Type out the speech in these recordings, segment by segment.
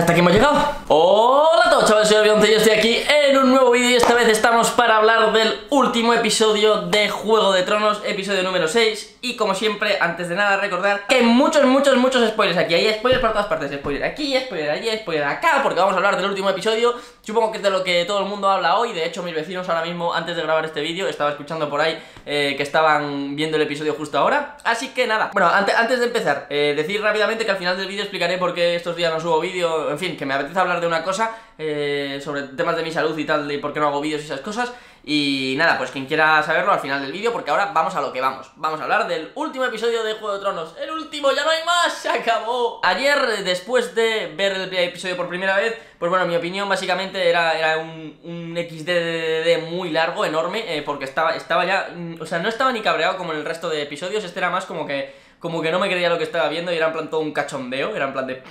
hasta aquí hemos llegado. Hola a todos chavales, soy Avionte y yo estoy aquí en un nuevo vídeo y esta vez estamos para hablar del último episodio de Juego de Tronos, episodio número 6 y como siempre, antes de nada recordar que hay muchos, muchos, muchos spoilers aquí, hay spoilers por todas partes, spoiler aquí, spoiler allí, spoiler acá, porque vamos a hablar del último episodio, supongo que es de lo que todo el mundo habla hoy, de hecho mis vecinos ahora mismo, antes de grabar este vídeo, estaba escuchando por ahí eh, que estaban viendo el episodio justo ahora, así que nada, bueno, antes de empezar, eh, decir rápidamente que al final del vídeo explicaré por qué estos días no subo vídeo, en fin, que me apetece hablar de una cosa eh, sobre temas de mi salud y tal, de por qué no hago vídeos y esas cosas. Y nada, pues quien quiera saberlo al final del vídeo, porque ahora vamos a lo que vamos. Vamos a hablar del último episodio de Juego de Tronos. El último, ya no hay más, se acabó. Ayer, después de ver el episodio por primera vez, pues bueno, mi opinión básicamente era, era un, un XD muy largo, enorme, eh, porque estaba, estaba ya... O sea, no estaba ni cabreado como en el resto de episodios, este era más como que como que no me creía lo que estaba viendo y era en plan todo un cachondeo, era en plan de...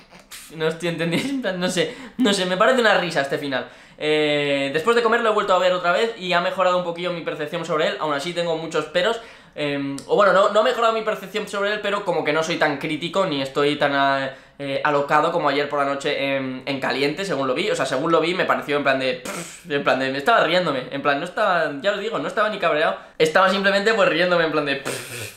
No estoy entendiendo, no sé, no sé, me parece una risa este final. Eh, después de comer lo he vuelto a ver otra vez y ha mejorado un poquillo mi percepción sobre él, aún así tengo muchos peros. Em, o bueno, no, no ha mejorado mi percepción sobre él, pero como que no soy tan crítico ni estoy tan... eh, alocado como ayer por la noche en, caliente, según lo vi. O sea, según lo vi, me pareció en plan de. en plan de. Me estaba riéndome. En plan, no estaba. Ya os digo, no estaba ni cabreado. Estaba simplemente pues riéndome en plan de.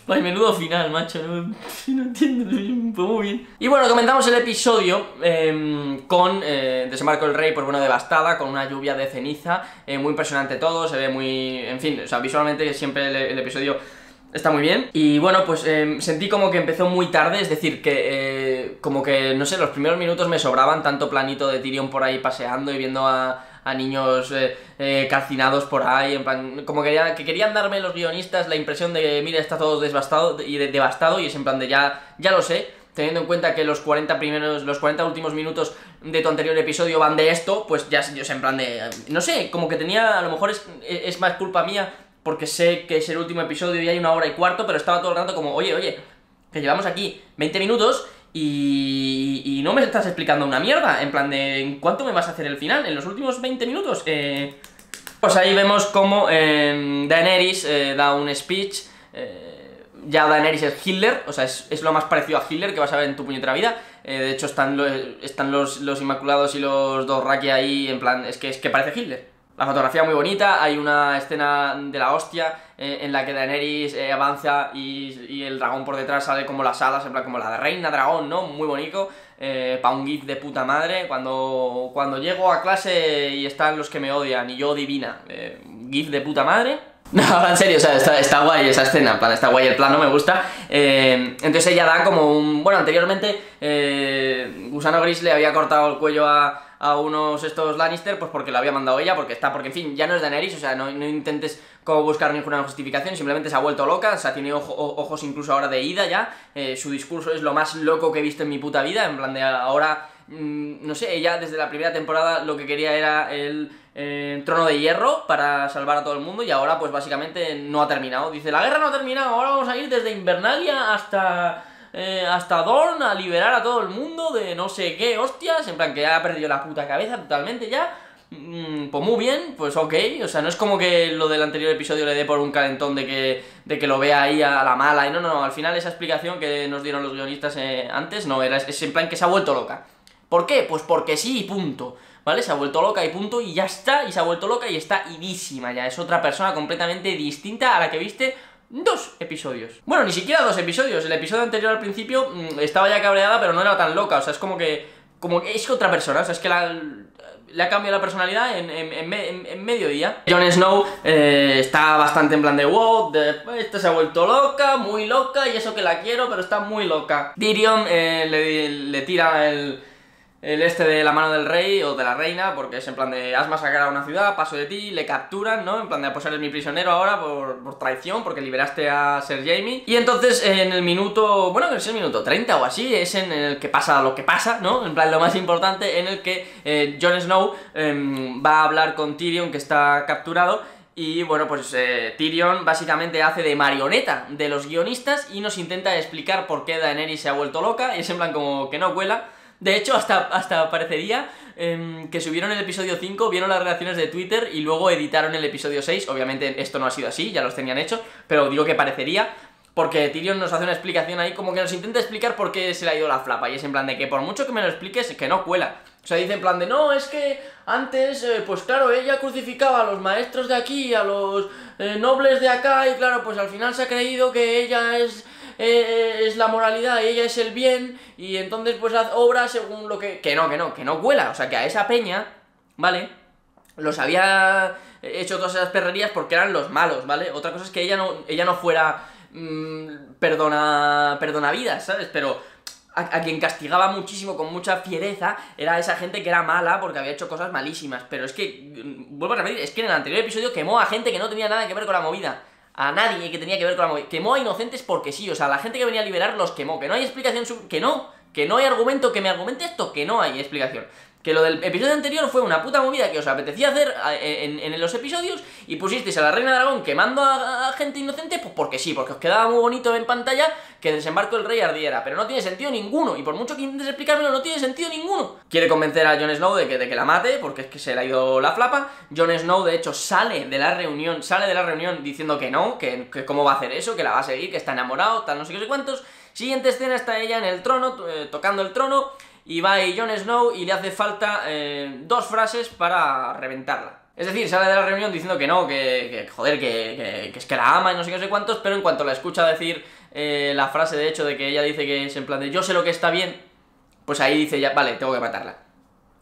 Ay, menudo final, macho. No, no entiendo. Pues muy bien. Y bueno, comenzamos el episodio em, con eh, Desembarco el Rey, pues bueno, devastada, con una lluvia de ceniza. Eh, muy impresionante todo, se ve muy. En fin, o sea, visualmente siempre el episodio Está muy bien. Y bueno, pues em, sentí como que empezó muy tarde, es decir, que eh, como que, no sé, los primeros minutos me sobraban tanto planito de Tyrion por ahí paseando y viendo a, niños eh, eh, calcinados por ahí, en plan, como que, que querían darme los guionistas la impresión de mira, está todo devastado y devastado y es en plan de ya, ya lo sé, teniendo en cuenta que los 40 primeros, los 40 últimos minutos de tu anterior episodio van de esto, pues ya yo sé, en plan de, no sé, como que tenía, a lo mejor es, es más culpa mía porque sé que es el último episodio y hay una hora y cuarto, pero estaba todo el rato como, oye, oye, que llevamos aquí 20 minutos y, y no me estás explicando una mierda, en plan de, ¿en cuánto me vas a hacer el final? ¿En los últimos 20 minutos? Eh, pues ahí vemos cómo eh, Daenerys eh, da un speech, eh, ya Daenerys es Hitler, o sea, es, lo más parecido a Hitler que vas a ver en tu puñetera vida, de hecho están, están los, los Inmaculados y los dos Raki ahí, en plan, es que, es que parece Hitler. La fotografía muy bonita, hay una escena de la hostia eh, en la que Daenerys eh, avanza y, el dragón por detrás sale como las alas, en plan como la de reina dragón, ¿no? Muy bonito, eh, para un gif de puta madre. Cuando, cuando llego a clase y están los que me odian y yo divina, gif de puta madre. No, en serio, o sea, está, está guay esa escena, está guay el plano, me gusta. entonces ella da como un... Bueno, anteriormente Gusano Gris le había cortado el cuello a a unos estos Lannister, pues porque lo había mandado ella, porque está, porque en fin, ya no es Daenerys, o sea, no, intentes como buscar ninguna justificación, simplemente se ha vuelto loca, o sea, tiene ojos incluso ahora de ida ya, eh, su discurso es lo más loco que he visto en mi puta vida, en plan de ahora, mm, no sé, ella desde la primera temporada lo que quería era el eh, trono de hierro para salvar a todo el mundo y ahora pues básicamente no ha terminado, dice, la guerra no ha terminado, ahora vamos a ir desde Invernalia hasta eh, hasta Dorn a liberar a todo el mundo de no sé qué, hostias, en plan que ha perdido la puta cabeza totalmente ya. Mm, pues muy bien, pues ok, o sea, no es como que lo del anterior episodio le dé por un calentón de que, de que lo vea ahí a la mala, y no, no, al final esa explicación que nos dieron los guionistas eh, antes, no, era es en plan que se ha vuelto loca. ¿Por qué? Pues porque sí y punto, ¿vale? Se ha vuelto loca y punto, y ya está, y se ha vuelto loca y está idísima ya, es otra persona completamente distinta a la que viste dos episodios. Bueno, ni siquiera dos episodios. El episodio anterior al principio mm, estaba ya cabreada, pero no era tan loca. O sea, es como que. Como que es otra persona. O sea, es que la, le ha cambiado la personalidad en, en, en, medio día. Jon Snow eh, está bastante en plan de wow, de, esta se ha vuelto loca, muy loca, y eso que la quiero, pero está muy loca. Tyrion eh, le, le tira el el este de la mano del rey o de la reina, porque es en plan de has masacrado a una ciudad, paso de ti, le capturan, ¿no? En plan de pues eres mi prisionero ahora por, por, traición, porque liberaste a Ser Jamie. Y entonces en el minuto, bueno, es el minuto 30 o así, es en el que pasa lo que pasa, ¿no? En plan lo más importante, en el que eh, Jon Snow em, va a hablar con Tyrion, que está capturado, y bueno, pues eh, Tyrion básicamente hace de marioneta de los guionistas y nos intenta explicar por qué Daenerys se ha vuelto loca, y es en plan como que no cuela. De hecho, hasta, hasta parecería em, que subieron el episodio 5, vieron las reacciones de Twitter y luego editaron el episodio 6. Obviamente esto no ha sido así, ya los tenían hechos, pero digo que parecería. Porque Tyrion nos hace una explicación ahí, como que nos intenta explicar por qué se le ha ido la flapa. Y es en plan de que por mucho que me lo expliques, que no cuela. O sea, dice en plan de, no, es que antes, eh, pues claro, ella crucificaba a los maestros de aquí, a los eh, nobles de acá, y claro, pues al final se ha creído que ella es, eh, es la moralidad y ella es el bien, y entonces pues obra según lo que... Que no, que no, que no cuela, o sea, que a esa peña, ¿vale? Los había hecho todas esas perrerías porque eran los malos, ¿vale? Otra cosa es que ella no, ella no fuera... Mmm, perdona, perdona vidas, ¿sabes? Pero a, quien castigaba muchísimo con mucha fiereza era esa gente que era mala porque había hecho cosas malísimas. Pero es que, mm, vuelvo a repetir, es que en el anterior episodio quemó a gente que no tenía nada que ver con la movida. A nadie que tenía que ver con la movida. Quemó a inocentes porque sí, o sea, la gente que venía a liberar los quemó. Que no hay explicación, que no, que no hay argumento que me argumente esto, que no hay explicación que lo del episodio anterior fue una puta movida que os apetecía hacer en, los episodios y pusisteis a la Reina Dragón quemando a, gente inocente, pues porque sí, porque os quedaba muy bonito en pantalla que el desembarco del rey ardiera, pero no tiene sentido ninguno, y por mucho que intentes explicármelo, no tiene sentido ninguno. Quiere convencer a Jon Snow de que, de que la mate, porque es que se le ha ido la flapa, Jon Snow de hecho sale de la reunión, sale de la reunión diciendo que no, que, cómo va a hacer eso, que la va a seguir, que está enamorado, tal, no sé qué sé cuántos. Siguiente escena está ella en el trono, eh, tocando el trono, y va ahí Jon Snow y le hace falta eh, dos frases para reventarla. Es decir, sale de la reunión diciendo que no, que, joder, que, es que la ama y no sé qué sé cuántos, pero en cuanto la escucha decir eh, la frase de hecho de que ella dice que es en plan de yo sé lo que está bien, pues ahí dice ya, vale, tengo que matarla.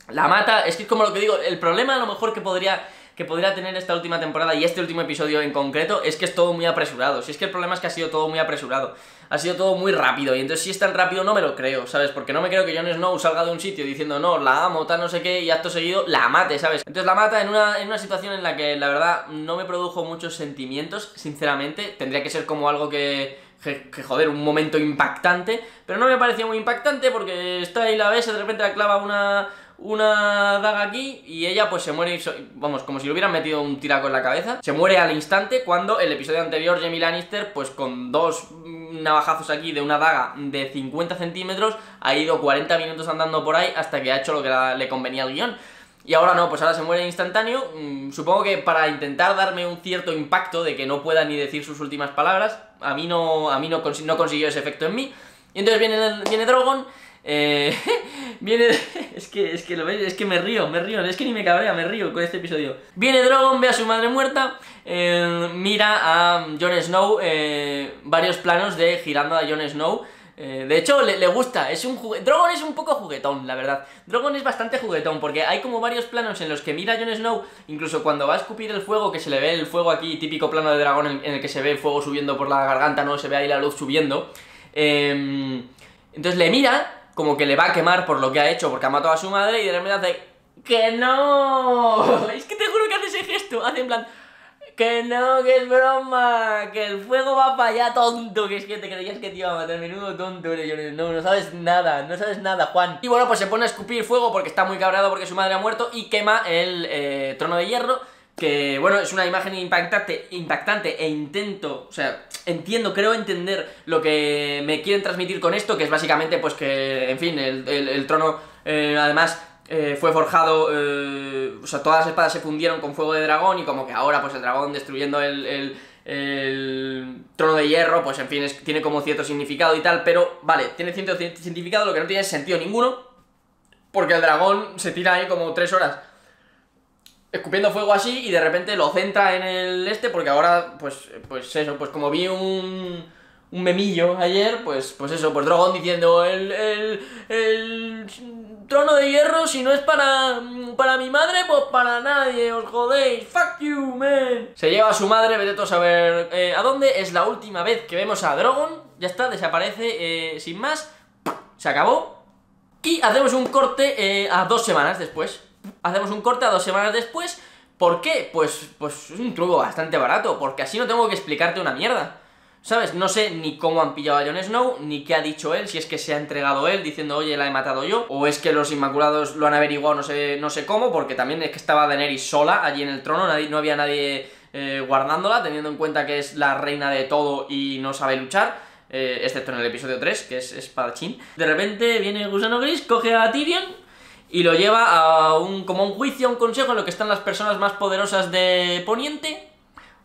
La mata, es que es como lo que digo, el problema a lo mejor que podría que podría tener esta última temporada y este último episodio en concreto es que es todo muy apresurado. Si es que el problema es que ha sido todo muy apresurado. Ha sido todo muy rápido. Y entonces si es tan rápido no me lo creo, ¿sabes? Porque no me creo que Jon Snow salga de un sitio diciendo no, la amo, tal, no sé qué, y acto seguido la mate, ¿sabes? Entonces la mata en una, en una situación en la que la verdad no me produjo muchos sentimientos, sinceramente. Tendría que ser como algo que, que, joder, un momento impactante, pero no me pareció muy impactante porque está ahí la ves, de repente la clava una, una daga aquí y ella pues se muere, vamos, como si le hubieran metido un tiraco en la cabeza. Se muere al instante cuando el episodio anterior Jamie Lannister pues con dos navajazos aquí de una daga de 50 centímetros ha ido 40 minutos andando por ahí hasta que ha hecho lo que le convenía al guion. Y ahora no, pues ahora se muere instantáneo. Mm, supongo que para intentar darme un cierto impacto de que no pueda ni decir sus últimas palabras, a mí no, a mí no, no consiguió ese efecto en mí. Y entonces viene, viene Drogon eh, viene... Es que, es que lo veis, es que me río, me río, es que ni me cabrea, me río con este episodio. Viene Drogon, ve a su madre muerta, eh, mira a Jon Snow, eh, varios planos de girando a Jon Snow. de hecho, le, gusta, es un Drogon es un poco juguetón, la verdad. Drogon es bastante juguetón, porque hay como varios planos en los que mira a Jon Snow, incluso cuando va a escupir el fuego, que se le ve el fuego aquí, típico plano de dragón en, en el que se ve el fuego subiendo por la garganta, no se ve ahí la luz subiendo. entonces le mira como que le va a quemar por lo que ha hecho, porque ha matado a su madre y de repente hace ¡Que no! Es que te juro que hace ese gesto, hace en plan ¡Que no, que es broma! ¡Que el fuego va para allá, tonto! Que es que te creías que te iba a matar, menudo tonto No, no sabes nada, no sabes nada, Juan Y bueno, pues se pone a escupir fuego porque está muy cabreado porque su madre ha muerto Y quema el eh, trono de hierro que bueno, es una imagen impactante, impactante e intento, o sea, entiendo, creo entender lo que me quieren transmitir con esto, que es básicamente pues que, en fin, el, trono eh, además eh, fue forjado, eh, o sea, todas las espadas se fundieron con fuego de dragón y como que ahora pues el dragón destruyendo el, el trono de hierro, pues en fin, tiene como cierto significado y tal, pero vale, tiene cierto significado, lo que no tiene sentido ninguno, porque el dragón se tira ahí como tres horas escupiendo fuego así y de repente lo centra en el este porque ahora, pues, pues eso, pues como vi un, un memillo ayer, pues, pues eso, pues Drogon diciendo el, el, el trono de hierro si no es para, para mi madre, pues para nadie, os jodéis, fuck you, man. Se lleva a su madre, vete todos a ver eh, a dónde, es la última vez que vemos a Drogon, ya está, desaparece eh, sin más, se acabó. Y hacemos un corte eh, a dos semanas después hacemos un corte a dos semanas después. ¿Por qué? Pues, pues es un truco bastante barato, porque así no tengo que explicarte una mierda. ¿Sabes? No sé ni cómo han pillado a Jon Snow, ni qué ha dicho él, si es que se ha entregado él diciendo, oye, la he matado yo, o es que los Inmaculados lo han averiguado, no sé, no sé cómo, porque también es que estaba Daenerys sola allí en el trono, nadie, no había nadie eh, guardándola, teniendo en cuenta que es la reina de todo y no sabe luchar, eh, excepto en el episodio 3, que es espadachín. De repente viene el gusano gris, coge a Tyrion y lo lleva a un, como un juicio, a un consejo en lo que están las personas más poderosas de Poniente,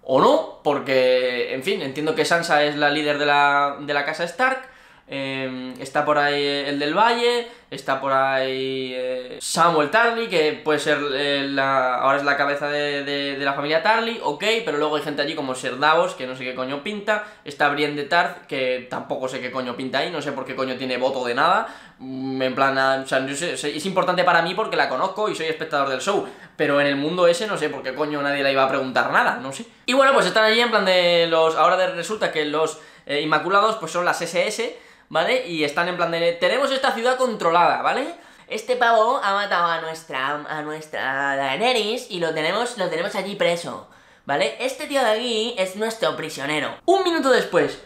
o no, porque, en fin, entiendo que Sansa es la líder de la, de la casa Stark, Em, está por ahí el del Valle, está por ahí eh, Samuel Tarly, que puede ser eh, la, ahora es la cabeza de, la familia Tarly, ok, pero luego hay gente allí como Ser Davos, que no sé qué coño pinta, está Brienne de Tarth, que tampoco sé qué coño pinta ahí, no sé por qué coño tiene voto de nada, mm, en plan, ah, o sea, es importante para mí porque la conozco y soy espectador del show, pero en el mundo ese no sé por qué coño nadie le iba a preguntar nada, no sé. Y bueno, pues están allí en plan de los, ahora resulta que los eh, Inmaculados pues son las SS, ¿vale? Y están en plan de, tenemos esta ciudad controlada, ¿vale? Este pavo ha matado a nuestra, a nuestra Daenerys y lo tenemos, lo tenemos allí preso, ¿vale? Este tío de aquí es nuestro prisionero. Un minuto después,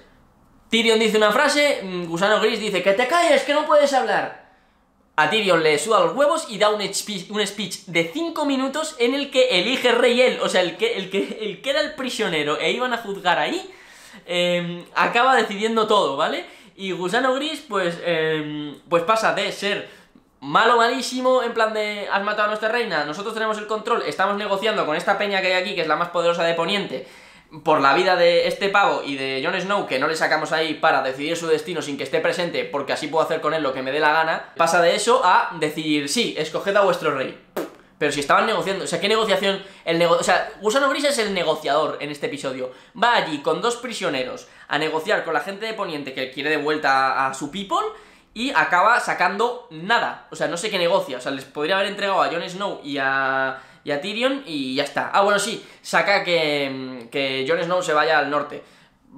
Tyrion dice una frase, mm, Gusano Gris dice, que te calles, que no puedes hablar. A Tyrion le suda los huevos y da un speech, un speech de 5 minutos en el que elige rey él, o sea, el que, el, que, el que era el prisionero e iban a juzgar ahí, em, acaba decidiendo todo, ¿vale? Y Gusano Gris, pues, em, pues pasa de ser malo, malísimo, en plan de has matado a nuestra reina, nosotros tenemos el control, estamos negociando con esta peña que hay aquí, que es la más poderosa de Poniente, por la vida de este pavo y de Jon Snow, que no le sacamos ahí para decidir su destino sin que esté presente, porque así puedo hacer con él lo que me dé la gana, pasa de eso a decir, sí, escoged a vuestro rey. Pero si estaban negociando, o sea, ¿qué negociación? El nego o sea, Gusano Gris es el negociador en este episodio. Va allí con dos prisioneros a negociar con la gente de Poniente que quiere de vuelta a, su people y acaba sacando nada. O sea, no sé qué negocia. O sea, les podría haber entregado a Jon Snow y a, y a Tyrion y ya está. Ah, bueno, sí, saca que, que Jon Snow se vaya al norte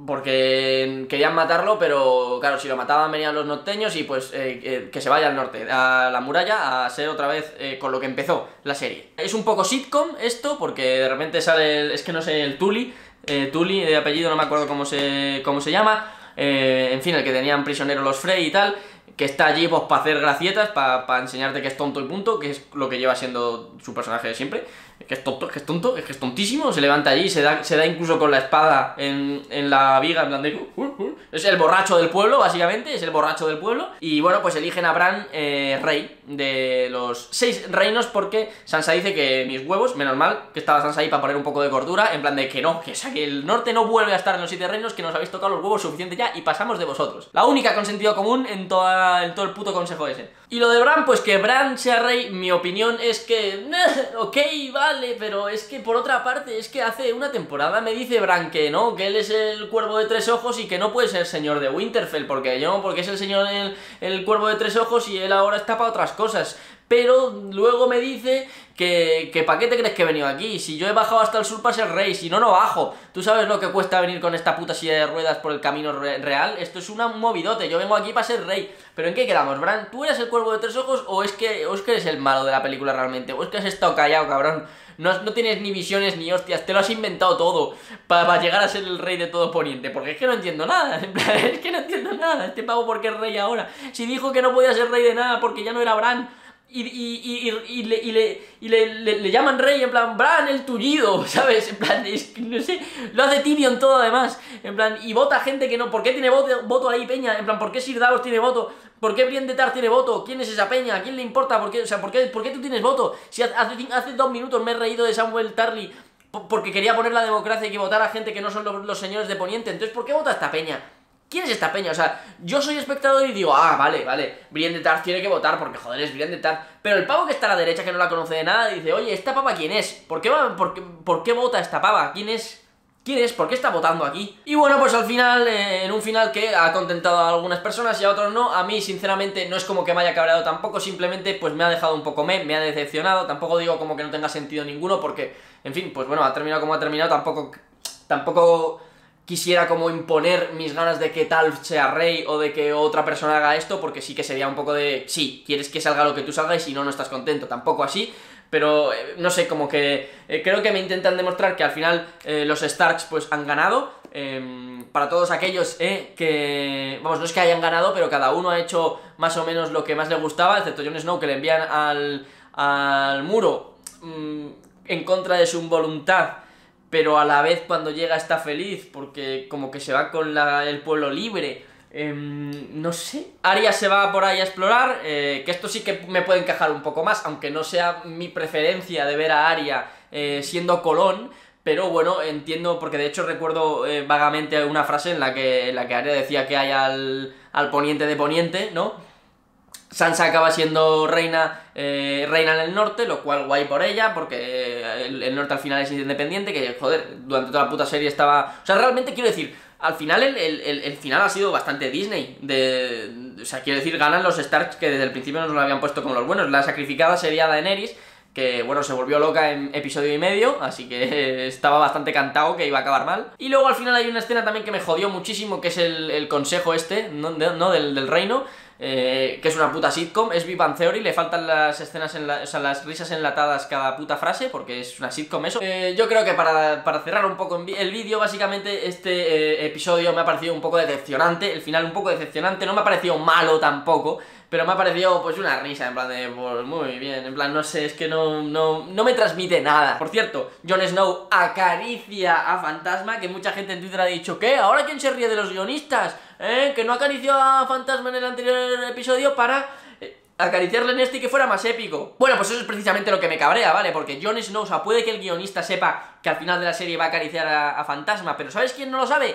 porque querían matarlo, pero claro, si lo mataban venían los norteños y pues eh, que se vaya al norte, a la muralla, a ser otra vez eh, con lo que empezó la serie. Es un poco sitcom esto, porque de repente sale, el, es que no sé, el Tully, eh, Tully de apellido, no me acuerdo cómo se, cómo se llama, en fin, el que tenían prisioneros los Frey y tal, que está allí pues para hacer gracietas, para enseñarte que es tonto y punto, que es lo que lleva siendo su personaje de siempre que es tonto, que es tonto, es que es tontísimo, se levanta allí, se da, se da incluso con la espada en, en la viga, en plan de... Uh, uh, uh". Es el borracho del pueblo, básicamente, es el borracho del pueblo. Y bueno, pues eligen a Bran eh, rey de los seis reinos porque Sansa dice que mis huevos, menos mal que estaba Sansa ahí para poner un poco de cordura, en plan de que no, que, el norte no vuelve a estar en los siete reinos, que nos habéis tocado los huevos suficiente ya y pasamos de vosotros. La única con sentido común en, toda, en todo el puto consejo ese. Y lo de Bran, pues que Bran sea rey, mi opinión es que... ok, vale, pero es que por otra parte, es que hace una temporada me dice Bran que no, que él es el cuervo de tres ojos y que no puede ser señor de Winterfell, porque yo, porque es el señor el, el cuervo de tres ojos y él ahora está para otras cosas pero luego me dice que, que ¿para qué te crees que he venido aquí? Si yo he bajado hasta el sur para ser rey, si no, no bajo. ¿Tú sabes lo que cuesta venir con esta puta silla de ruedas por el camino real? Esto es un movidote, yo vengo aquí para ser rey. ¿Pero en qué quedamos, Bran? ¿Tú eres el cuervo de tres ojos o es que, o es que eres el malo de la película realmente? ¿O es que has estado callado, cabrón? No, no tienes ni visiones ni hostias, te lo has inventado todo para, llegar a ser el rey de todo Poniente. Porque es que no entiendo nada, es que no entiendo nada. Este pavo, ¿por qué es rey ahora? Si dijo que no podía ser rey de nada porque ya no era Bran y, y, y, y, le, y, le, y le, le, llaman rey, en plan, Bran el tullido, ¿sabes? En plan, es, no sé, lo hace Tyrion todo además, en plan, y vota gente que no, ¿por qué tiene voto, voto ahí Peña? En plan, ¿por qué Sir Davos tiene voto? ¿Por qué Brienne de Tar tiene voto? ¿Quién es esa Peña? ¿A quién le importa? ¿Por qué, o sea, ¿por qué, ¿por qué tú tienes voto? Si hace, hace dos minutos me he reído de Samuel Tarly porque quería poner la democracia y que votara gente que no son los, los señores de Poniente, entonces ¿por qué vota esta Peña? ¿Quién es esta peña? O sea, yo soy espectador y digo, ah, vale, vale, Brienne de Tarth tiene que votar porque, joder, es Brienne de Tarth. Pero el pavo que está a la derecha, que no la conoce de nada, dice, oye, ¿esta pava quién es? ¿Por qué, va, por, qué, ¿Por qué vota esta pava? ¿Quién es? ¿Quién es? ¿Por qué está votando aquí? Y bueno, pues al final, eh, en un final que ha contentado a algunas personas y a otros no, a mí sinceramente no es como que me haya cabreado tampoco, simplemente pues me ha dejado un poco me, me ha decepcionado, tampoco digo como que no tenga sentido ninguno porque, en fin, pues bueno, ha terminado como ha terminado, tampoco, tampoco quisiera como imponer mis ganas de que tal sea rey o de que otra persona haga esto, porque sí que sería un poco de, sí, quieres que salga lo que tú salgas y si no, no estás contento, tampoco así, pero eh, no sé, como que eh, creo que me intentan demostrar que al final eh, los Starks pues han ganado, em, para todos aquellos que, vamos, no es que hayan ganado, pero cada uno ha hecho más o menos lo que más le gustaba, excepto Jon Snow que le envían al, al muro mm, en contra de su voluntad, pero a la vez cuando llega está feliz porque como que se va con el pueblo libre. Em, no sé. Aria se va por ahí a explorar, eh, que esto sí que me puede encajar un poco más, aunque no sea mi preferencia de ver a Aria eh, siendo Colón, pero bueno, entiendo, porque de hecho recuerdo eh, vagamente una frase en la que, en la que Aria decía que hay al, al poniente de poniente, ¿no? Sansa acaba siendo reina, eh, reina en el norte, lo cual guay por ella, porque el, el, norte al final es independiente, que joder, durante toda la puta serie estaba... O sea, realmente quiero decir, al final el, el, el final ha sido bastante Disney, de... O sea, quiero decir, ganan los Starks que desde el principio nos lo habían puesto como los buenos. La sacrificada sería Daenerys, que bueno, se volvió loca en episodio y medio, así que estaba bastante cantado que iba a acabar mal. Y luego al final hay una escena también que me jodió muchísimo, que es el, el consejo este, ¿no? De, ¿no? Del, del reino, eh, que es una puta sitcom, es Big Theory, le faltan las escenas, en la, o sea, las risas enlatadas cada puta frase, porque es una sitcom eso. Eh, yo creo que para, para, cerrar un poco el vídeo, básicamente este eh, episodio me ha parecido un poco decepcionante, el final un poco decepcionante, no me ha parecido malo tampoco, pero me ha parecido pues una risa, en plan de, pues muy bien, en plan, no sé, es que no, no, no me transmite nada. Por cierto, Jon Snow acaricia a Fantasma, que mucha gente en Twitter ha dicho, ¿qué? ¿Ahora quién se ríe de los guionistas? ¿Eh? Que no acarició a Fantasma en el anterior episodio para eh, acariciarle en este y que fuera más épico. Bueno, pues eso es precisamente lo que me cabrea, ¿vale? Porque Jon Snow, o sea, puede que el guionista sepa que al final de la serie va a acariciar a, a Fantasma, pero ¿sabes quién no lo sabe?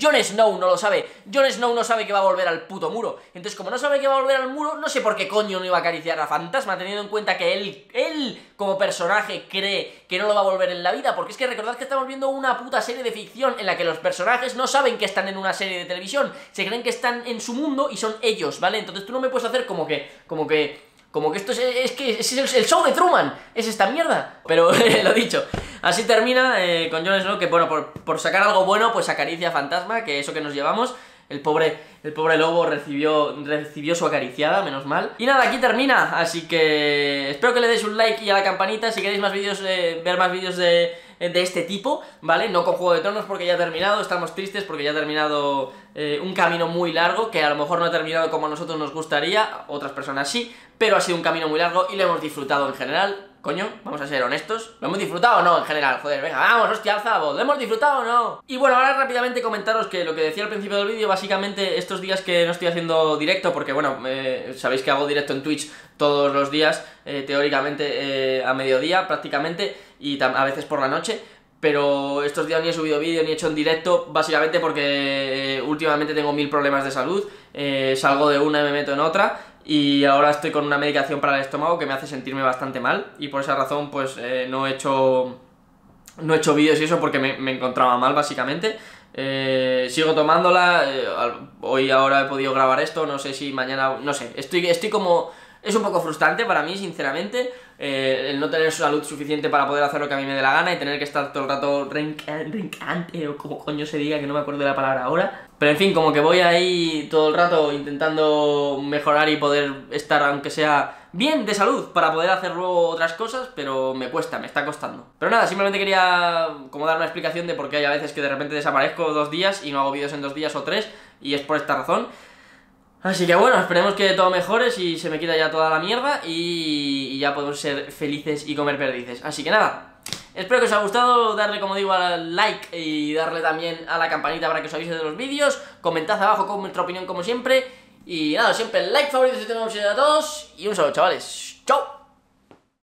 Jon Snow no lo sabe. Jon Snow no sabe que va a volver al puto muro. Entonces, como no sabe que va a volver al muro, no sé por qué coño no iba a acariciar a Fantasma, teniendo en cuenta que él, él como personaje cree que no lo va a volver en la vida. Porque es que recordad que estamos viendo una puta serie de ficción en la que los personajes no saben que están en una serie de televisión. Se creen que están en su mundo y son ellos, ¿vale? Entonces tú no me puedes hacer como que, como que como que esto es, es que es el, show de Truman, es esta mierda. Pero lo dicho, así termina eh, con Jon Snow, que bueno, por, por, sacar algo bueno, pues acaricia a Fantasma, que eso que nos llevamos. El pobre, el pobre lobo recibió, recibió su acariciada, menos mal. Y nada, aquí termina, así que espero que le deis un like y a la campanita si queréis más vídeos, eh, ver más vídeos de, de este tipo, ¿vale? No con Juego de Tronos porque ya ha terminado, estamos tristes porque ya ha terminado eh, un camino muy largo, que a lo mejor no ha terminado como a nosotros nos gustaría, otras personas sí, pero ha sido un camino muy largo y lo hemos disfrutado en general. Coño, vamos a ser honestos. ¿Lo hemos disfrutado o no en general? Joder, venga, vamos, hostia, alza. ¿Lo hemos disfrutado o no? Y bueno, ahora rápidamente comentaros que lo que decía al principio del vídeo, básicamente estos días que no estoy haciendo directo, porque bueno, eh, sabéis que hago directo en Twitch todos los días, eh, teóricamente eh, a mediodía prácticamente, y a veces por la noche, pero estos días ni he subido vídeo ni he hecho en directo, básicamente porque últimamente tengo mil problemas de salud, eh, salgo de una y me meto en otra, y ahora estoy con una medicación para el estómago que me hace sentirme bastante mal, y por esa razón pues eh, no he hecho no he hecho vídeos y eso porque me, me encontraba mal básicamente. Eh, sigo tomándola, eh, hoy ahora he podido grabar esto, no sé si mañana, no sé, estoy, estoy como... Es un poco frustrante para mí, sinceramente, eh, el no tener salud suficiente para poder hacer lo que a mí me dé la gana y tener que estar todo el rato rincante o como coño se diga, que no me acuerdo de la palabra ahora. Pero en fin, como que voy ahí todo el rato intentando mejorar y poder estar, aunque sea bien de salud, para poder hacer luego otras cosas, pero me cuesta, me está costando. Pero nada, simplemente quería como dar una explicación de por qué hay a veces que de repente desaparezco dos días y no hago vídeos en dos días o tres, y es por esta razón. Así que bueno, esperemos que todo mejore y se me quita ya toda la mierda y, y ya podemos ser felices y comer perdices. Así que nada, Espero que os haya gustado, darle como digo al like y darle también a la campanita para que os avise de los vídeos, comentad abajo con vuestra opinión como siempre, y nada, siempre like, favorito si tenemos a todos, y un saludo chavales, ¡chao!